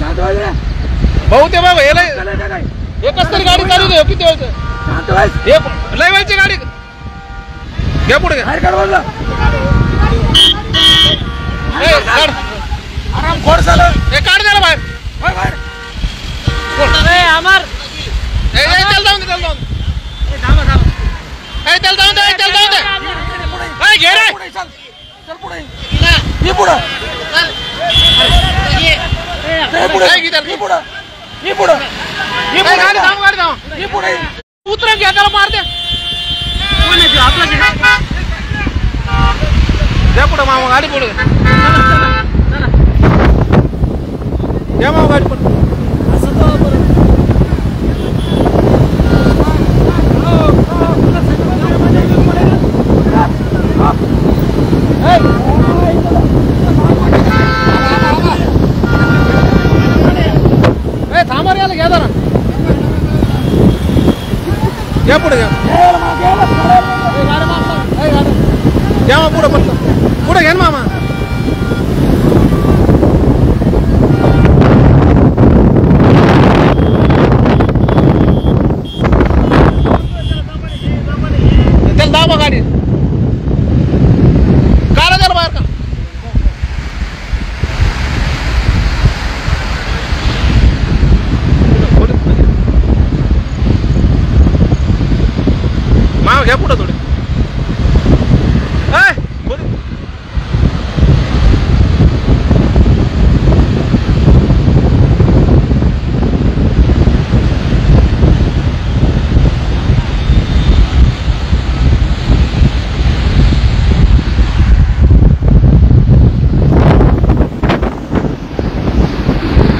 शांत व्हायचं. भाऊ ते बघ हे काय? एकच तरी गाडी चालू दे किती वेळचं शांत व्हायचं. हे लय वेळची गाडी घ्या पुढे बाहेर काढ बोलला. आराम खोड झालं. हे काढ बाहेर बाहेर. त्याला जाऊन दे त्याला जाऊन दे त्याला जाऊन दे त्याला जाऊन दे घे रे पुढे चल. चल पुढे. ये पुढं. ये पुढे. काय की त्याला? ये पुढं. ये पुढं. ये ए, पुढे. गाडी थांब गाडी थांब ये पुढे. उतर घ्या त्याला मार दे. द्या पुढे मामा गाडी पुढे. द्या मामा गाडी पुढे ए थांबा रे याला घ्या जरा घ्या पुढे घ्या ए, गाडी मागचा. ए, गाडी. घ्या मग पुढे पटकन पुढे घ्या ना मामा त्याला दाबा गाडी काढा त्याला बाहेर का माव घ्या पुढं थोडे ए, पुढे.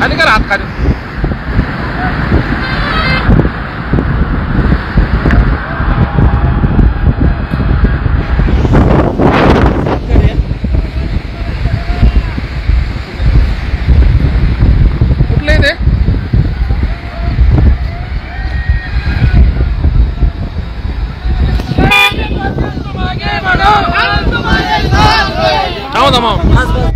खाली कर हात खाली どうも。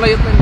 मला येत नाही नीट येऊ नाही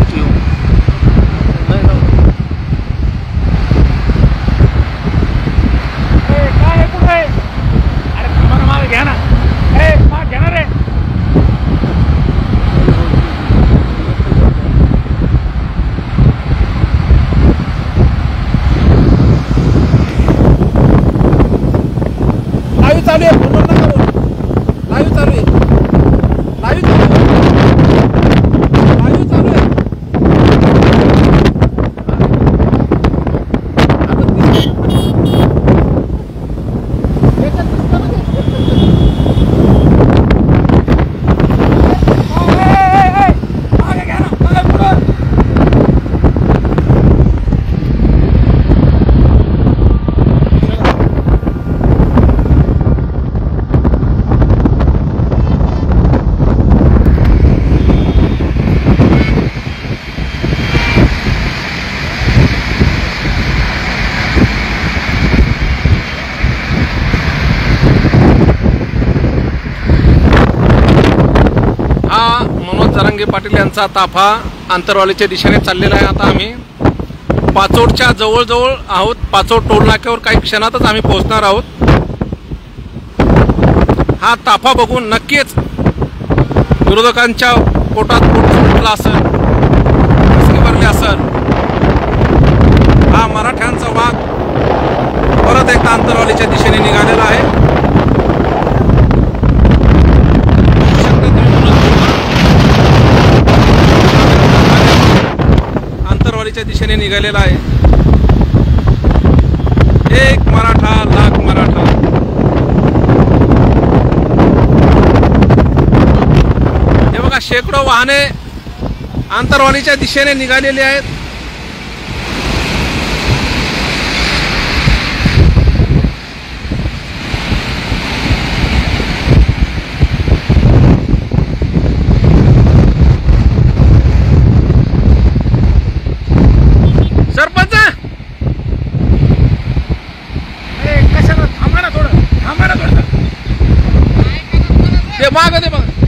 जरांगे पाटील यांचा ताफा आंतरवालीच्या दिशेने चाललेला आहे आता आम्ही. पाचोडच्या जवळजवळ आहोत. पाचोड टोल नाक्यावर काही क्षणातच आम्ही पोहोचणार आहोत. हा ताफा बघून नक्कीच विरोधकांच्या पोटात पोट सुटलं असेल भरले असेल. हा मराठ्यांचा वाघ परत एकदा अंतरवालीच्या दिशेने निघालेला आहे बघू शकता तुम्ही पुन्हा अंतरवालीच्या दिशेने निघालेला आहे. एक मराठा लाख मराठा. हे बघा शेकडो वाहने आंतरवालीच्या दिशेने निघालेली आहेत. माग ते बघ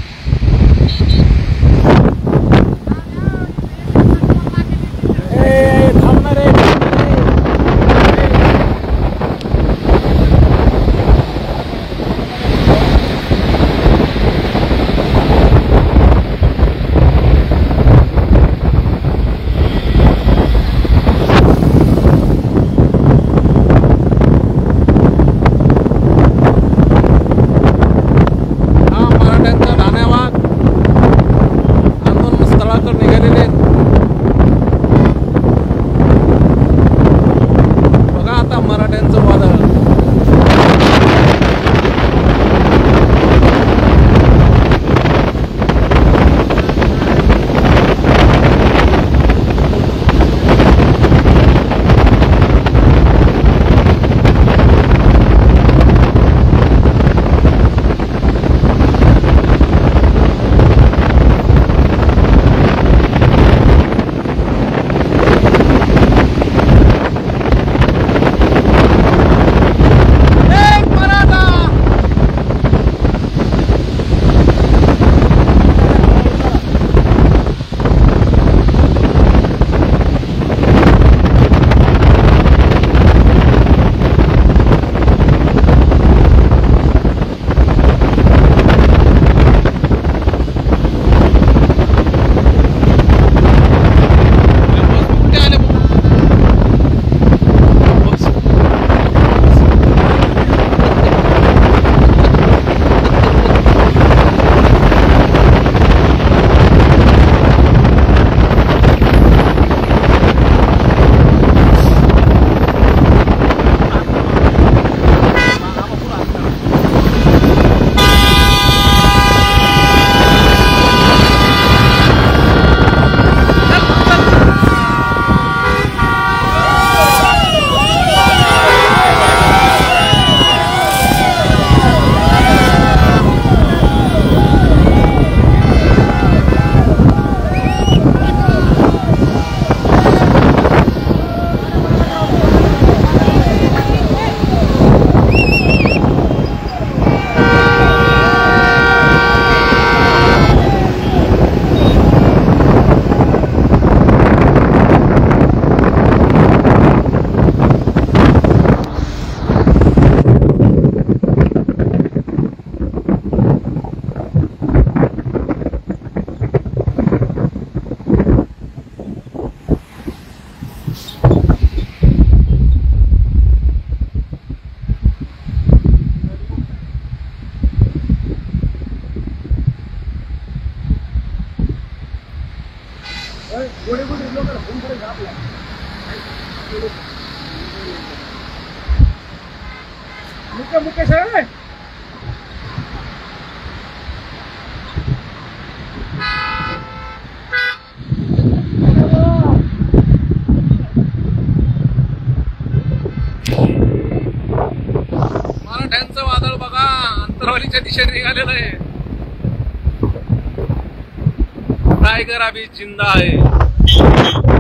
मुके मुके सर मराठ्यांचं वादळ बघा अंतरवालीच्या दिशेने निघालेलं आहे. टायगर अभी जिंदा आहे.